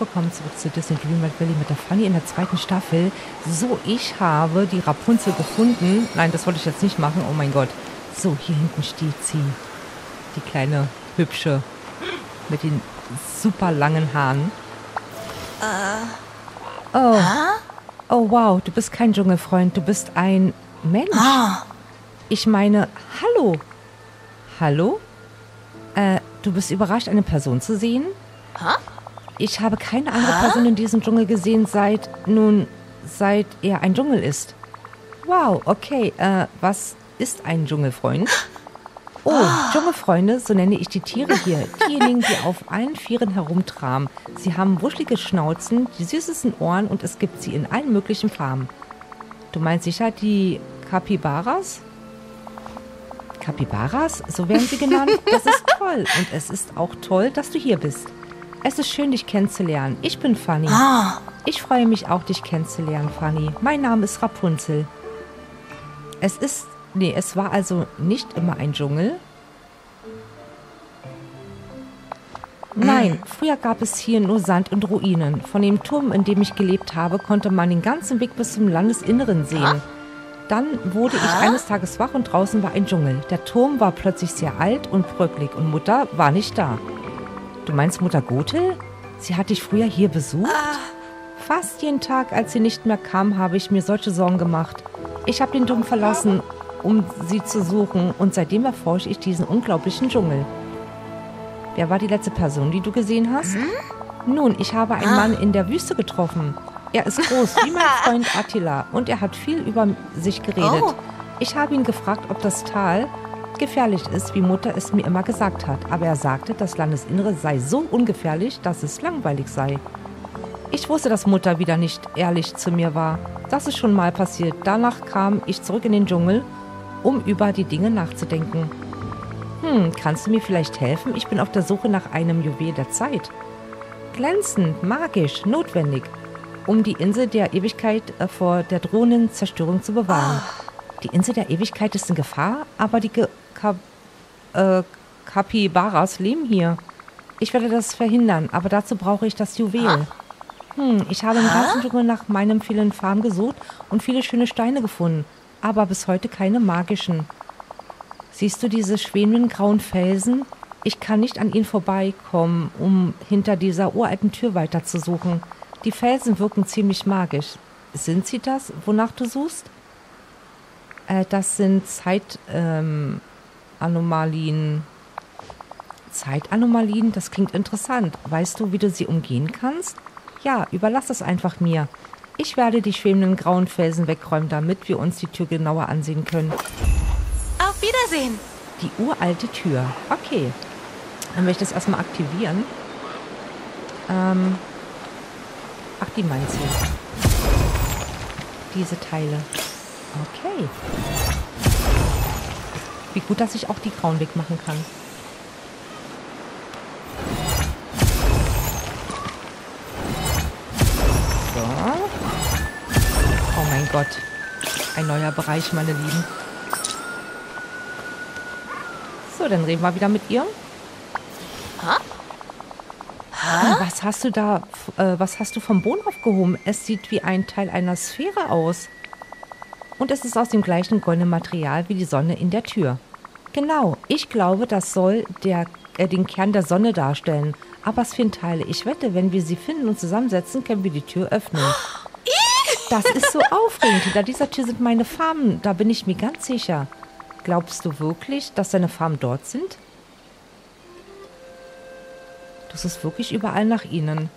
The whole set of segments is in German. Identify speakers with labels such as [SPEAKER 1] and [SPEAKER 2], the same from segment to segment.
[SPEAKER 1] willkommen zurück zu Disney Dreamlight Valley mit der Fanny in der zweiten Staffel. So, ich habe die Rapunzel gefunden. Nein, das wollte ich jetzt nicht machen. Oh mein Gott. So, hier hinten steht sie. Die kleine, hübsche, mit den super langen Haaren. Oh. Oh, wow, du bist kein Dschungelfreund. Du bist ein Mensch. Ich meine, hallo. Hallo? Äh, du bist überrascht, eine Person zu sehen? Ich habe keine andere Person in diesem Dschungel gesehen, seit nun, seit er ein Dschungel ist. Wow, okay. Äh, was ist ein Dschungelfreund? Oh, Dschungelfreunde, so nenne ich die Tiere hier. Diejenigen, die auf allen Vieren herumtraben. Sie haben wuschelige Schnauzen, die süßesten Ohren und es gibt sie in allen möglichen Farben. Du meinst sicher die Kapibaras? Kapibaras? So werden sie genannt? Das ist toll. Und es ist auch toll, dass du hier bist. Es ist schön, dich kennenzulernen. Ich bin Fanny. Ich freue mich auch, dich kennenzulernen, Fanny. Mein Name ist Rapunzel. Es ist. Nee, es war also nicht immer ein Dschungel. Nein, früher gab es hier nur Sand und Ruinen. Von dem Turm, in dem ich gelebt habe, konnte man den ganzen Weg bis zum Landesinneren sehen. Dann wurde ich eines Tages wach und draußen war ein Dschungel. Der Turm war plötzlich sehr alt und bröcklig und Mutter war nicht da. Du meinst Mutter Gothel? Sie hat dich früher hier besucht? Fast jeden Tag, als sie nicht mehr kam, habe ich mir solche Sorgen gemacht. Ich habe den Turm verlassen, um sie zu suchen und seitdem erforsche ich diesen unglaublichen Dschungel. Wer war die letzte Person, die du gesehen hast? Nun, ich habe einen Mann in der Wüste getroffen. Er ist groß wie mein Freund Attila und er hat viel über sich geredet.
[SPEAKER 2] Oh.
[SPEAKER 1] Ich habe ihn gefragt, ob das Tal gefährlich ist, wie Mutter es mir immer gesagt hat. Aber er sagte, das Landesinnere sei so ungefährlich, dass es langweilig sei. Ich wusste, dass Mutter wieder nicht ehrlich zu mir war. Das ist schon mal passiert. Danach kam ich zurück in den Dschungel, um über die Dinge nachzudenken. Hm, kannst du mir vielleicht helfen? Ich bin auf der Suche nach einem Juwel der Zeit. Glänzend, magisch, notwendig, um die Insel der Ewigkeit äh, vor der drohenden Zerstörung zu bewahren. Die Insel der Ewigkeit ist in Gefahr, aber die Ge Ka äh, Kapibaras leben hier. Ich werde das verhindern, aber dazu brauche ich das Juwel. Hm, ich habe im ganzen Dschungel nach meinem vielen Farben gesucht und viele schöne Steine gefunden, aber bis heute keine magischen. Siehst du diese schwebenden grauen Felsen? Ich kann nicht an ihnen vorbeikommen, um hinter dieser uralten Tür weiterzusuchen. Die Felsen wirken ziemlich magisch. Sind sie das, wonach du suchst? Äh, das sind Zeitanomalien. Ähm, Anomalien. Zeitanomalien, das klingt interessant. Weißt du, wie du sie umgehen kannst? Ja, überlass es einfach mir. Ich werde die schwebenden grauen Felsen wegräumen, damit wir uns die Tür genauer ansehen können.
[SPEAKER 2] Auf Wiedersehen.
[SPEAKER 1] Die uralte Tür. Okay. Dann möchte ich das erstmal aktivieren. Ähm. Ach, die meinst du. Diese Teile. Okay. Wie gut, dass ich auch die grauen wegmachen kann. So. Oh mein Gott. Ein neuer Bereich, meine Lieben. So, dann reden wir wieder mit ihr. Ah, Was hast du da, äh, was hast du vom Boden aufgehoben? Es sieht wie ein Teil einer Sphäre aus. Und es ist aus dem gleichen goldenen Material wie die Sonne in der Tür. Genau, ich glaube, das soll der, äh, den Kern der Sonne darstellen. Aber es fehlen Teile. Ich wette, wenn wir sie finden und zusammensetzen, können wir die Tür öffnen. Das ist so aufregend. Hinter dieser Tür sind meine Farben. Da bin ich mir ganz sicher. Glaubst du wirklich, dass deine Farben dort sind? Du suchst wirklich überall nach ihnen.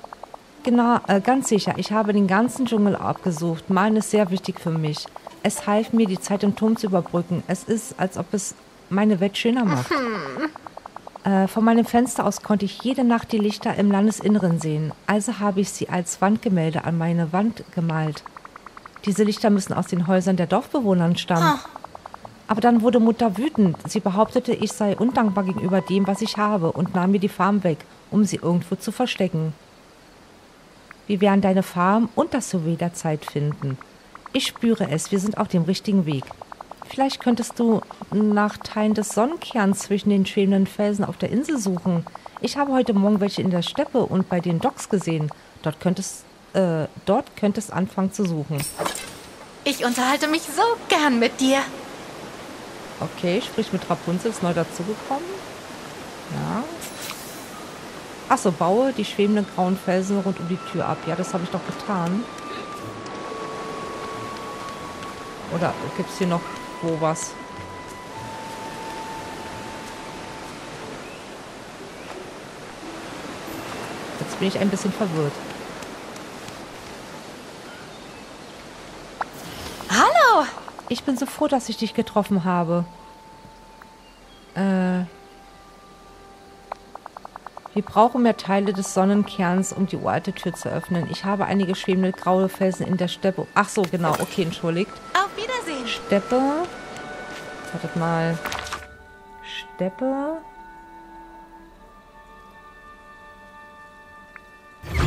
[SPEAKER 1] Genau, äh, ganz sicher. Ich habe den ganzen Dschungel abgesucht. Meine ist sehr wichtig für mich. Es half mir, die Zeit im Turm zu überbrücken. Es ist, als ob es meine Welt schöner macht. Äh, von meinem Fenster aus konnte ich jede Nacht die Lichter im Landesinneren sehen. Also habe ich sie als Wandgemälde an meine Wand gemalt. Diese Lichter müssen aus den Häusern der Dorfbewohner stammen. Aber dann wurde Mutter wütend. Sie behauptete, ich sei undankbar gegenüber dem, was ich habe, und nahm mir die Farm weg, um sie irgendwo zu verstecken. Wir werden deine Farm und das Juwel der Zeit finden. Ich spüre es, wir sind auf dem richtigen Weg. Vielleicht könntest du nach Teilen des Sonnenkerns zwischen den schwebenden Felsen auf der Insel suchen. Ich habe heute Morgen welche in der Steppe und bei den Docks gesehen. Dort könntest, äh, dort könntest anfangen zu suchen.
[SPEAKER 2] Ich unterhalte mich so gern mit dir.
[SPEAKER 1] Okay, sprich mit Rapunzel, ist neu dazugekommen. Ja. Achso, baue die schwebenden grauen Felsen rund um die Tür ab. Ja, das habe ich doch getan. Oder gibt es hier noch wo was? Jetzt bin ich ein bisschen verwirrt.
[SPEAKER 2] Hallo!
[SPEAKER 1] Ich bin so froh, dass ich dich getroffen habe. Äh. Wir brauchen mehr Teile des Sonnenkerns, um die uralte Tür zu öffnen. Ich habe einige schwebende graue Felsen in der Steppe. Ach so, genau. Okay, entschuldigt.
[SPEAKER 2] Auf Wiedersehen.
[SPEAKER 1] Steppe. Wartet mal. Steppe.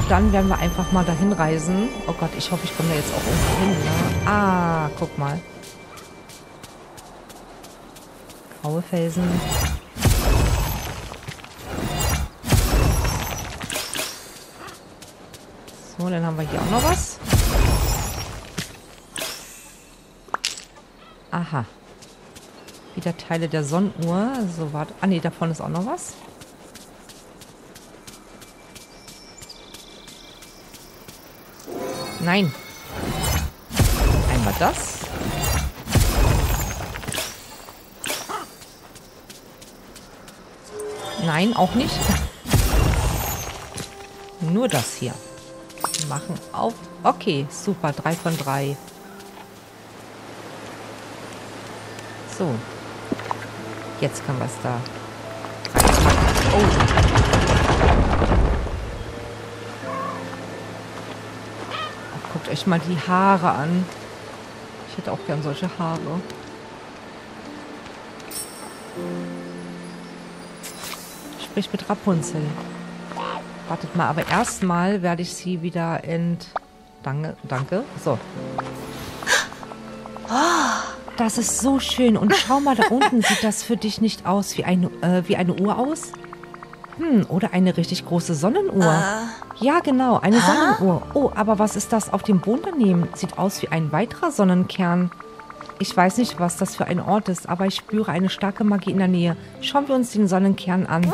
[SPEAKER 1] Dann werden wir einfach mal dahin reisen. Oh Gott, ich hoffe, ich komme da jetzt auch irgendwo hin. Ne? Ah, guck mal. Graue Felsen. So, dann haben wir hier auch noch was. Aha. Wieder Teile der Sonnenuhr. So, warte. Ah, nee, davon ist auch noch was. Nein. Einmal das. Nein, auch nicht. Nur das hier. Machen auf. Okay, super. Drei von drei. So. Jetzt kann was da. Oh. Guckt euch mal die Haare an. Ich hätte auch gern solche Haare. Sprich mit Rapunzel. Wartet mal, aber erstmal werde ich sie wieder ent... Danke, danke. So. Das ist so schön. Und schau mal, da unten sieht das für dich nicht aus wie eine, äh, wie eine Uhr aus? Hm, oder eine richtig große Sonnenuhr.
[SPEAKER 2] Äh.
[SPEAKER 1] Ja, genau, eine Sonnenuhr. Oh, aber was ist das auf dem Boden daneben? Sieht aus wie ein weiterer Sonnenkern. Ich weiß nicht, was das für ein Ort ist, aber ich spüre eine starke Magie in der Nähe. Schauen wir uns den Sonnenkern an.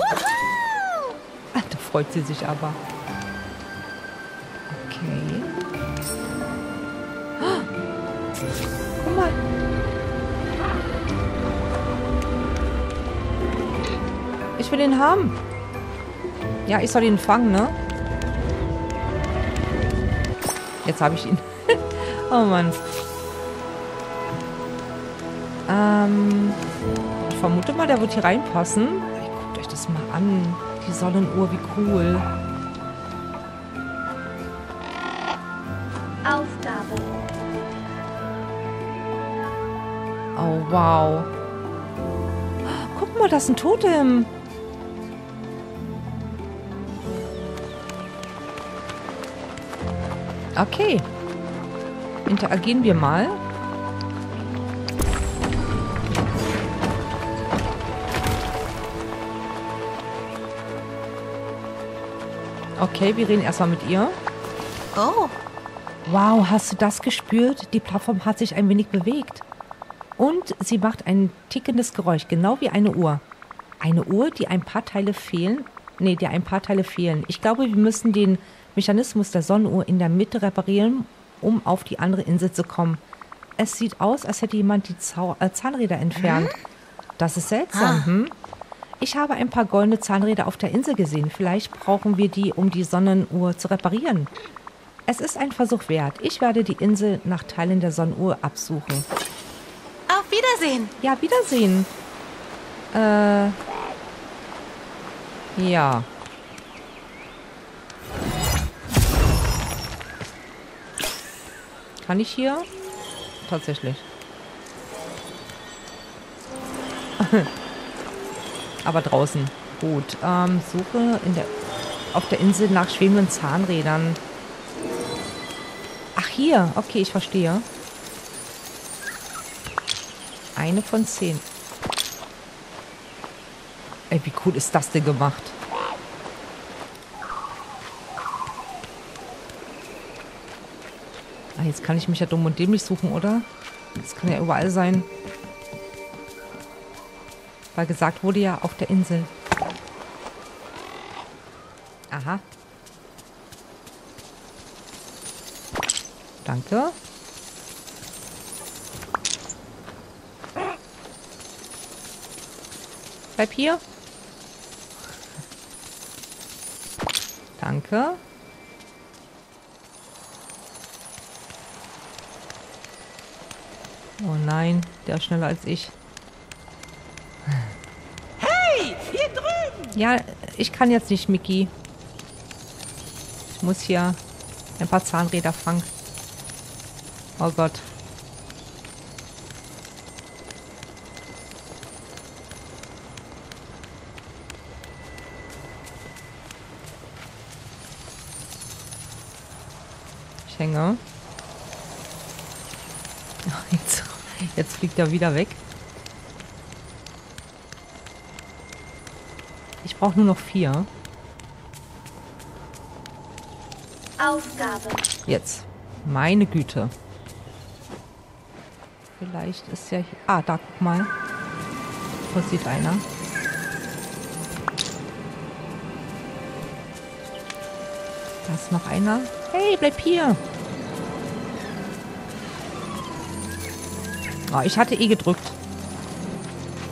[SPEAKER 1] Ah, da freut sie sich aber. Okay. Guck mal. Ich will ihn haben. Ja, ich soll ihn fangen, ne? Jetzt habe ich ihn. oh Mann. Ähm, ich vermute mal, der wird hier reinpassen. Guckt euch das mal an. Die Sonnenuhr, wie cool.
[SPEAKER 3] Aufgabe.
[SPEAKER 1] Oh, wow. Guck mal, das ist ein Totem. Okay. Interagieren wir mal. Okay, wir reden erstmal mit ihr.
[SPEAKER 2] Oh,
[SPEAKER 1] Wow, hast du das gespürt? Die Plattform hat sich ein wenig bewegt. Und sie macht ein tickendes Geräusch, genau wie eine Uhr. Eine Uhr, die ein paar Teile fehlen. Nee, der ein paar Teile fehlen. Ich glaube, wir müssen den Mechanismus der Sonnenuhr in der Mitte reparieren, um auf die andere Insel zu kommen. Es sieht aus, als hätte jemand die Zau äh, Zahnräder entfernt. Das ist seltsam, hm? Ich habe ein paar goldene Zahnräder auf der Insel gesehen. Vielleicht brauchen wir die, um die Sonnenuhr zu reparieren. Es ist ein Versuch wert. Ich werde die Insel nach Teilen der Sonnenuhr absuchen.
[SPEAKER 2] auf Wiedersehen.
[SPEAKER 1] Ja, Wiedersehen. Äh. Ja. Kann ich hier? Tatsächlich. Aber draußen. Gut. Ähm, suche in der, auf der Insel nach schwebenden Zahnrädern. Ach, hier. Okay, ich verstehe. Eine von zehn. Ey, wie cool ist das denn gemacht? Jetzt kann ich mich ja dumm und dämlich suchen, oder? Das kann ja überall sein. Weil gesagt wurde ja auf der Insel. Aha. Danke. Bleib hier. Danke. Oh nein, der ist schneller als ich.
[SPEAKER 3] Hey, hier drüben!
[SPEAKER 1] Ja, ich kann jetzt nicht, Mickey. Ich muss hier ein paar Zahnräder fangen. Oh Gott. Ich hänge. Jetzt, jetzt fliegt er wieder weg. Ich brauche nur noch vier.
[SPEAKER 4] Aufgabe.
[SPEAKER 1] Jetzt. Meine Güte. Vielleicht ist ja hier. Ah, da guck mal. Da sieht einer. Da ist noch einer. Hey, bleib hier. Oh, ich hatte eh gedrückt.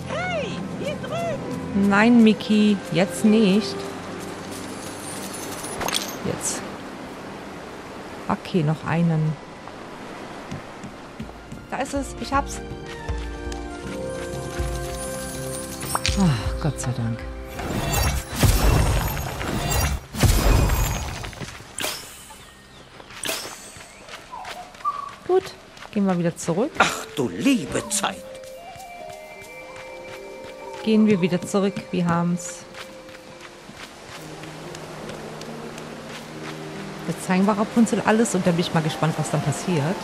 [SPEAKER 3] Hey, hier drüben!
[SPEAKER 1] Nein, Mickey, jetzt nicht. Jetzt. Okay, noch einen. Da ist es, ich hab's. Ach, Gott sei Dank. Gehen wir wieder zurück.
[SPEAKER 3] Ach du liebe Zeit!
[SPEAKER 1] Gehen wir wieder zurück. Wir haben's. Jetzt zeigen wir Rapunzel alles und dann bin ich mal gespannt, was dann passiert.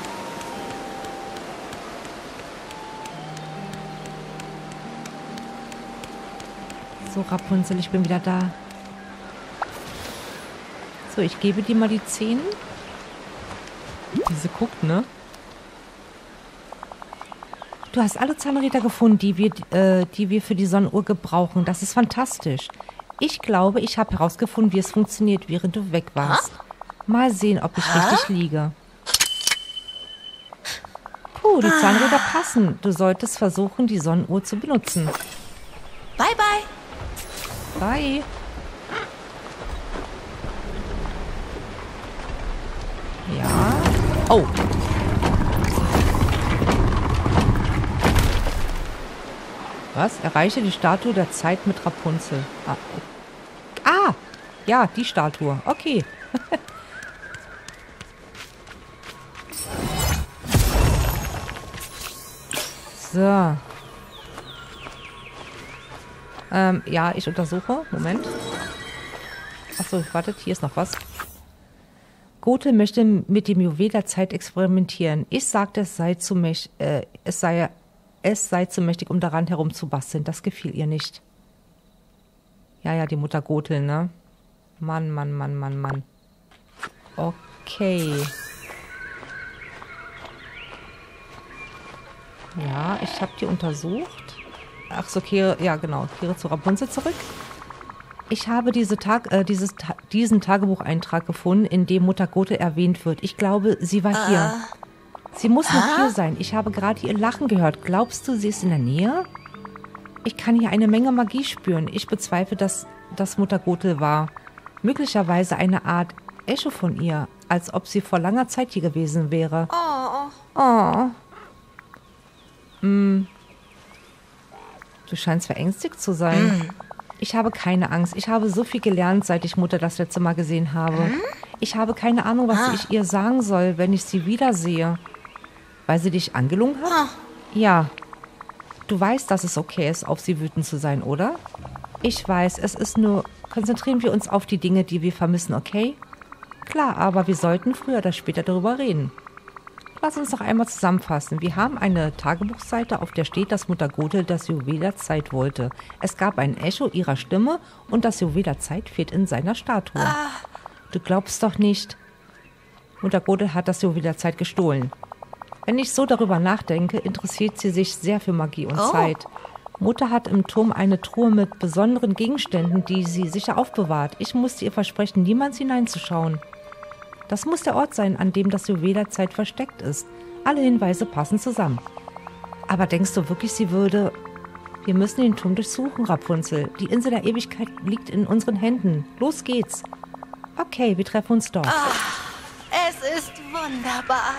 [SPEAKER 1] So, Rapunzel, ich bin wieder da. So, ich gebe dir mal die 10. Diese guckt, ne? Du hast alle Zahnräder gefunden, die wir, äh, die wir für die Sonnenuhr gebrauchen. Das ist fantastisch. Ich glaube, ich habe herausgefunden, wie es funktioniert, während du weg warst. Mal sehen, ob ich richtig liege. Puh, die Zahnräder passen. Du solltest versuchen, die Sonnenuhr zu benutzen.
[SPEAKER 2] Bye, bye.
[SPEAKER 1] Bye. Ja. Oh. Was? Erreiche die Statue der Zeit mit Rapunzel. Ah, ah ja, die Statue. Okay. so. Ähm, ja, ich untersuche. Moment. Achso, wartet, hier ist noch was. Gothe möchte mit dem Juwel der Zeit experimentieren. Ich sagte, es sei zu mächtig, äh, es sei, es sei zu mächtig, um daran herumzubasteln. Das gefiel ihr nicht. Ja, ja, die Mutter Gothel, ne? Mann, Mann, Mann, Mann, Mann. Okay. Ja, ich habe die untersucht. Ach so, kehre, ja genau, kehre zu Rapunzel zurück. Ich habe diese Tag, äh, dieses, Ta diesen Tagebucheintrag gefunden, in dem Mutter Gothe erwähnt wird. Ich glaube, sie war hier. Sie muss noch hier sein. Ich habe gerade ihr Lachen gehört. Glaubst du, sie ist in der Nähe? Ich kann hier eine Menge Magie spüren. Ich bezweifle, dass das Mutter Gothe war. Möglicherweise eine Art Echo von ihr, als ob sie vor langer Zeit hier gewesen wäre.
[SPEAKER 2] Oh,
[SPEAKER 1] Oh. Hm. Du scheinst verängstigt zu sein. Ich habe keine Angst. Ich habe so viel gelernt, seit ich Mutter das letzte Mal gesehen habe. Ich habe keine Ahnung, was ich ihr sagen soll, wenn ich sie wiedersehe. Weil sie dich angelungen hat? Ja. Du weißt, dass es okay ist, auf sie wütend zu sein, oder? Ich weiß, es ist nur. Konzentrieren wir uns auf die Dinge, die wir vermissen, okay? Klar, aber wir sollten früher oder später darüber reden. lass uns noch einmal zusammenfassen. Wir haben eine Tagebuchseite, auf der steht, dass Mutter Gothel das Juwel der Zeit wollte. Es gab ein Echo ihrer Stimme und das Juwel der Zeit fehlt in seiner Statue.
[SPEAKER 2] Ah.
[SPEAKER 1] Du glaubst doch nicht. Mutter Gothel hat das Juwel der Zeit gestohlen. Wenn ich so darüber nachdenke, interessiert sie sich sehr für Magie und
[SPEAKER 2] Oh.
[SPEAKER 1] Zeit. Mutter hat im Turm eine Truhe mit besonderen Gegenständen, die sie sicher aufbewahrt. Ich musste ihr versprechen, niemals hineinzuschauen. Das muss der Ort sein, an dem das Juwel der Zeit versteckt ist. Alle Hinweise passen zusammen. Aber denkst du wirklich, sie würde... Wir müssen den Turm durchsuchen, Rapunzel. Die Insel der Ewigkeit liegt in unseren Händen. Los geht's. Okay, wir treffen uns dort.
[SPEAKER 2] Es ist wunderbar.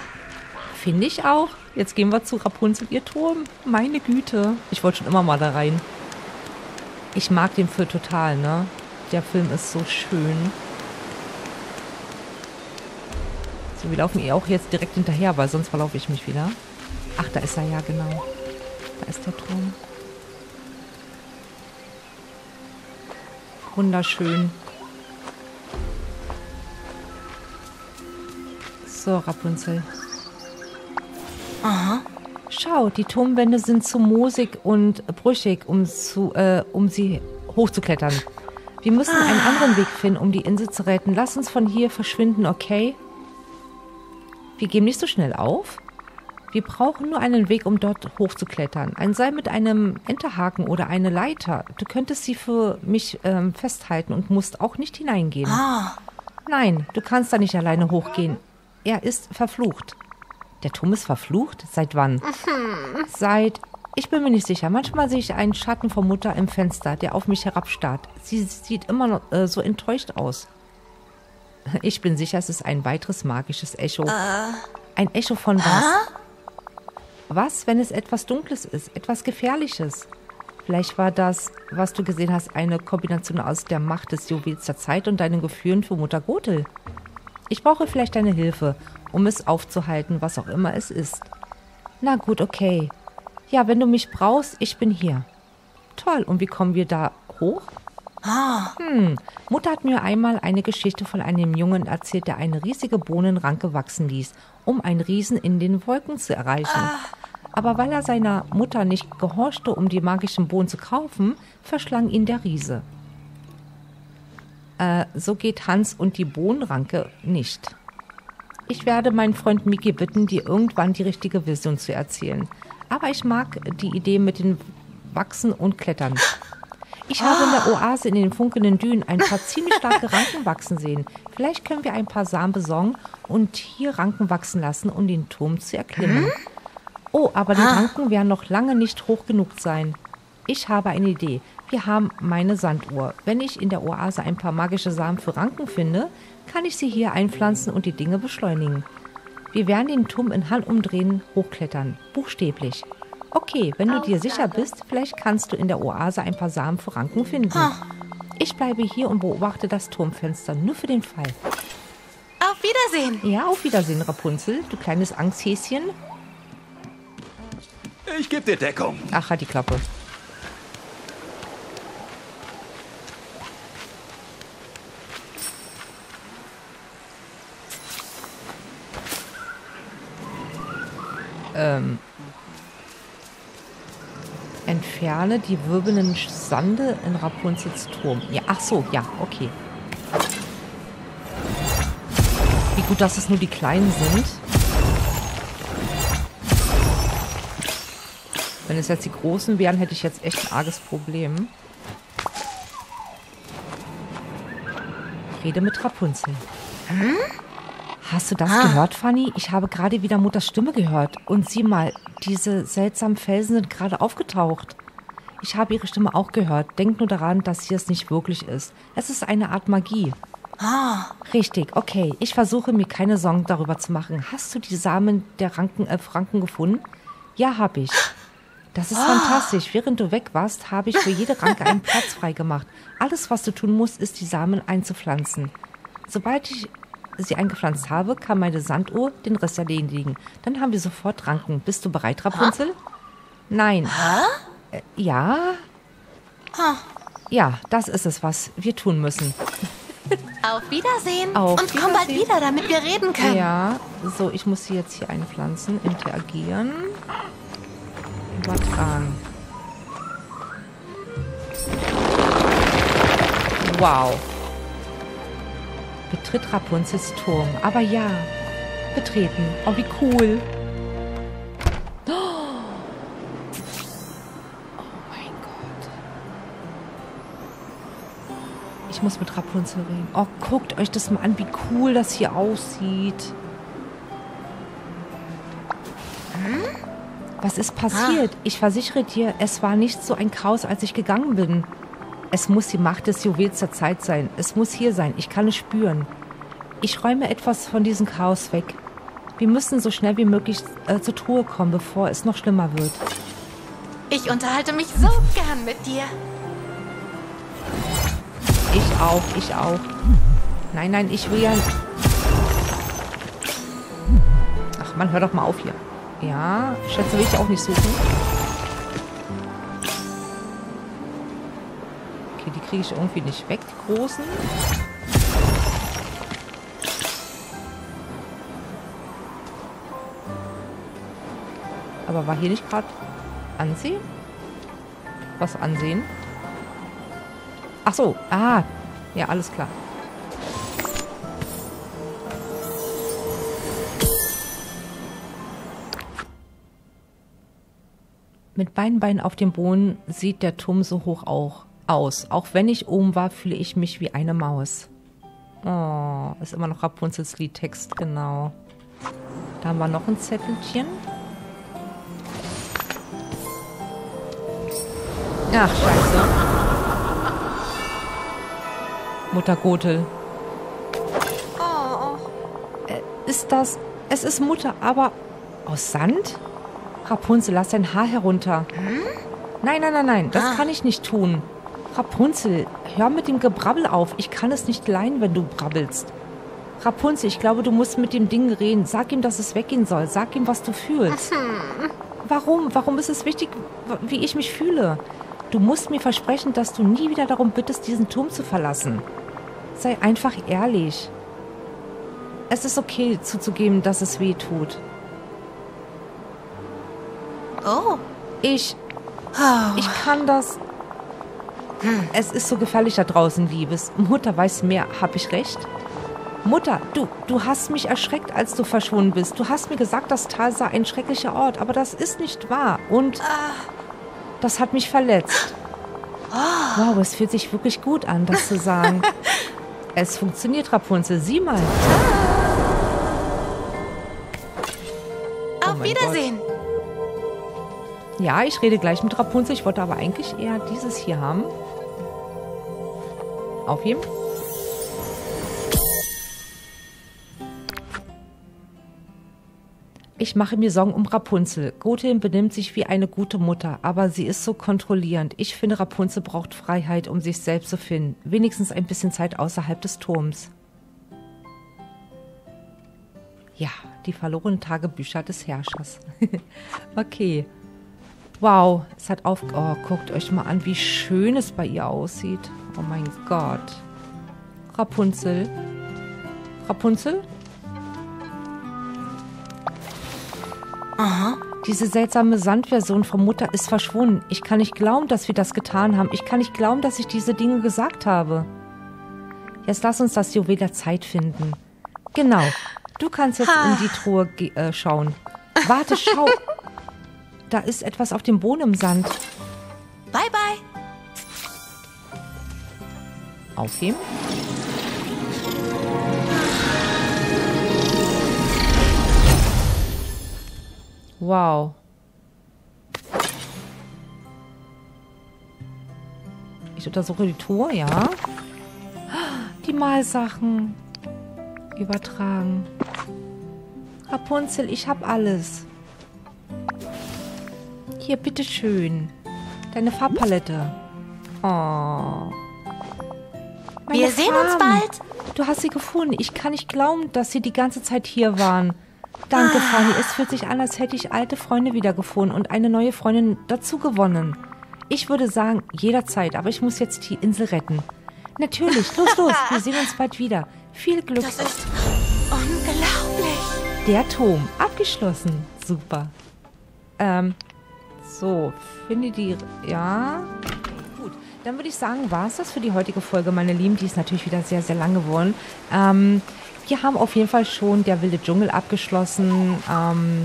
[SPEAKER 1] Finde ich auch. Jetzt gehen wir zu Rapunzel, ihr Turm. Meine Güte. Ich wollte schon immer mal da rein. Ich mag den Film total, ne? Der Film ist so schön. So, wir laufen ihr auch jetzt direkt hinterher, weil sonst verlaufe ich mich wieder. Ach, da ist er ja, genau. Da ist der Turm. Wunderschön. So, Rapunzel. Schau, die Turmwände sind zu moosig und brüchig, um, zu, äh, um sie hochzuklettern. Wir müssen einen anderen Weg finden, um die Insel zu retten. Lass uns von hier verschwinden, okay? Wir geben nicht so schnell auf. Wir brauchen nur einen Weg, um dort hochzuklettern. Ein Seil mit einem Enterhaken oder eine Leiter. Du könntest sie für mich ähm, festhalten und musst auch nicht hineingehen. Nein, du kannst da nicht alleine hochgehen. Er ist verflucht. Der Turm ist verflucht? Seit wann? Seit. Ich bin mir nicht sicher. Manchmal sehe ich einen Schatten von Mutter im Fenster, der auf mich herabstarrt. Sie sieht immer noch äh, so enttäuscht aus. Ich bin sicher, es ist ein weiteres magisches Echo. Ein Echo von was? Was, wenn es etwas Dunkles ist, etwas Gefährliches? Vielleicht war das, was du gesehen hast, eine Kombination aus der Macht des Juwels der Zeit und deinen Gefühlen für Mutter Gothel. Ich brauche vielleicht deine Hilfe, um es aufzuhalten, was auch immer es ist. Na gut, okay. Ja, wenn du mich brauchst, ich bin hier. Toll, und wie kommen wir da hoch? Hm, Mutter hat mir einmal eine Geschichte von einem Jungen erzählt, der eine riesige Bohnenranke wachsen ließ, um einen Riesen in den Wolken zu erreichen. Aber weil er seiner Mutter nicht gehorchte, um die magischen Bohnen zu kaufen, verschlang ihn der Riese. Äh, so geht Hans und die Bohnenranke nicht. Ich werde meinen Freund Miki bitten, dir irgendwann die richtige Vision zu erzählen. Aber ich mag die Idee mit dem Wachsen und Klettern. Ich habe in der Oase in den funkelnden Dünen ein paar ziemlich starke Ranken wachsen sehen. Vielleicht können wir ein paar Samen besorgen und hier Ranken wachsen lassen, um den Turm zu erklimmen. Oh, aber die Ranken werden noch lange nicht hoch genug sein. Ich habe eine Idee. Wir haben meine Sanduhr. Wenn ich in der Oase ein paar magische Samen für Ranken finde, kann ich sie hier einpflanzen und die Dinge beschleunigen. Wir werden den Turm in Handumdrehen hochklettern. Buchstäblich. Okay, wenn du dir sicher bist, vielleicht kannst du in der Oase ein paar Samen für Ranken finden. Ich bleibe hier und beobachte das Turmfenster, nur für den Fall.
[SPEAKER 2] Auf Wiedersehen.
[SPEAKER 1] Ja, auf Wiedersehen, Rapunzel, du kleines Angsthäschen.
[SPEAKER 5] Ich gebe dir Deckung.
[SPEAKER 1] Ach, halt die Klappe. Ähm. Entferne die wirbelnden Sande in Rapunzels Turm. Ja, ach so, ja, okay. Wie gut, dass es nur die Kleinen sind. Wenn es jetzt die Großen wären, hätte ich jetzt echt ein arges Problem. Rede mit Rapunzel. Hast du das gehört, Fanny? Ich habe gerade wieder Mutters Stimme gehört. Und sieh mal, diese seltsamen Felsen sind gerade aufgetaucht. Ich habe ihre Stimme auch gehört. Denk nur daran, dass sie es nicht wirklich ist. Es ist eine Art Magie. Richtig, okay. Ich versuche mir keine Sorgen darüber zu machen. Hast du die Samen der Ranken, äh, Franken gefunden? Ja, habe ich. Das ist fantastisch. Während du weg warst, habe ich für jede Ranke einen Platz freigemacht. Alles, was du tun musst, ist, die Samen einzupflanzen. Sobald ich sie eingepflanzt habe, kann meine Sanduhr den Rest erledigen. Dann haben wir sofort Ranken. Bist du bereit, Rapunzel? Nein. Äh, ja? Ja, das ist es, was wir tun müssen.
[SPEAKER 2] Auf Wiedersehen.
[SPEAKER 1] Auf
[SPEAKER 2] Und komm bald
[SPEAKER 1] Wiedersehen.
[SPEAKER 2] wieder, damit wir reden können.
[SPEAKER 1] Ja, so, ich muss sie jetzt hier einpflanzen, interagieren, übertragen. Wow. Betritt Rapunzels Turm. Aber ja, betreten. Oh, wie cool. Oh mein Gott. Ich muss mit Rapunzel reden. Oh, guckt euch das mal an, wie cool das hier aussieht. Was ist passiert? Ich versichere dir, es war nicht so ein Chaos, als ich gegangen bin. Es muss die Macht des Juwels der Zeit sein. Es muss hier sein. Ich kann es spüren. Ich räume etwas von diesem Chaos weg. Wir müssen so schnell wie möglich äh, zur Truhe kommen, bevor es noch schlimmer wird.
[SPEAKER 2] Ich unterhalte mich so gern mit dir.
[SPEAKER 1] Ich auch, ich auch. Nein, nein, ich will ja... Ach man, hör doch mal auf hier. Ja, Schätze will ich auch nicht suchen. Kriege ich irgendwie nicht weg, die großen. Aber war hier nicht gerade ansehen? Was ansehen? Ach so, ah, ja, alles klar. Mit beiden Beinen auf dem Boden sieht der Turm so hoch auch aus. Auch wenn ich oben war, fühle ich mich wie eine Maus. Oh, ist immer noch Rapunzels Liedtext, genau. Da haben wir noch ein Zettelchen. Ach, scheiße. Mutter Gothel.
[SPEAKER 2] Oh,
[SPEAKER 1] Äh, ist das... Es ist Mutter, aber aus Sand? Rapunzel, lass dein Haar herunter. Nein, nein, nein, nein, das kann ich nicht tun. Rapunzel, hör mit dem Gebrabbel auf. Ich kann es nicht leiden, wenn du brabbelst. Rapunzel, ich glaube, du musst mit dem Ding reden. Sag ihm, dass es weggehen soll. Sag ihm, was du fühlst. Warum? Warum ist es wichtig, wie ich mich fühle? Du musst mir versprechen, dass du nie wieder darum bittest, diesen Turm zu verlassen. Sei einfach ehrlich. Es ist okay zuzugeben, dass es weh tut.
[SPEAKER 2] oh.
[SPEAKER 1] Ich, ich kann das. Es ist so gefährlich da draußen, Liebes. Mutter weiß mehr, hab ich recht? Mutter, du, du hast mich erschreckt, als du verschwunden bist. Du hast mir gesagt, das Tal sei ein schrecklicher Ort, aber das ist nicht wahr. Und das hat mich verletzt. Wow, es fühlt sich wirklich gut an, das zu sagen. Es funktioniert, Rapunzel. Sieh mal.
[SPEAKER 2] Auf
[SPEAKER 1] mein
[SPEAKER 2] Wiedersehen.
[SPEAKER 1] Ja, ich rede gleich mit Rapunzel. Ich wollte aber eigentlich eher dieses hier haben. Aufheben. Ich mache mir Sorgen um Rapunzel. Gothel benimmt sich wie eine gute Mutter, aber sie ist so kontrollierend. Ich finde, Rapunzel braucht Freiheit, um sich selbst zu finden. Wenigstens ein bisschen Zeit außerhalb des Turms. Ja, die verlorenen Tagebücher des Herrschers. okay. Wow, es hat auf. Oh, guckt euch mal an, wie schön es bei ihr aussieht. Oh mein Gott. Rapunzel. Rapunzel?
[SPEAKER 2] Aha.
[SPEAKER 1] Diese seltsame Sandversion von Mutter ist verschwunden. Ich kann nicht glauben, dass wir das getan haben. Ich kann nicht glauben, dass ich diese Dinge gesagt habe. Jetzt lass uns das Juwel der Zeit finden. Genau. Du kannst jetzt in die Truhe äh, schauen. Warte, schau. Da ist etwas auf dem Boden im Sand.
[SPEAKER 2] Bye, bye.
[SPEAKER 1] Aufheben. Wow. Ich untersuche die Tour, ja. Die Malsachen. Übertragen. Rapunzel, ich hab alles. Hier, bitteschön. Deine Farbpalette. Oh. Meine
[SPEAKER 2] Wir sehen uns
[SPEAKER 1] Farben.
[SPEAKER 2] bald.
[SPEAKER 1] Du hast sie gefunden. Ich kann nicht glauben, dass sie die ganze Zeit hier waren. Danke, Fanny. Es fühlt sich an, als hätte ich alte Freunde wiedergefunden und eine neue Freundin dazu gewonnen. Ich würde sagen, jederzeit, aber ich muss jetzt die Insel retten. Natürlich. Los, los. Wir sehen uns bald wieder. Viel Glück.
[SPEAKER 2] Das ist unglaublich.
[SPEAKER 1] Der Turm. Abgeschlossen. Super. Ähm, so. Finde die... Ja... Dann würde ich sagen, war es das für die heutige Folge, meine Lieben. Die ist natürlich wieder sehr, sehr lang geworden. Ähm, wir haben auf jeden Fall schon der wilde Dschungel abgeschlossen. Ähm,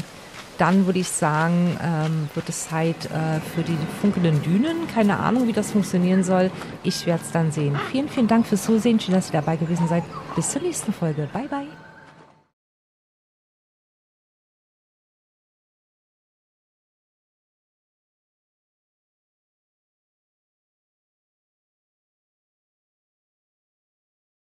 [SPEAKER 1] dann würde ich sagen, ähm, wird es Zeit äh, für die funkelnden Dünen. Keine Ahnung, wie das funktionieren soll. Ich werde es dann sehen. Vielen, vielen Dank fürs Zusehen. Schön, dass ihr dabei gewesen seid. Bis zur nächsten Folge. Bye, bye.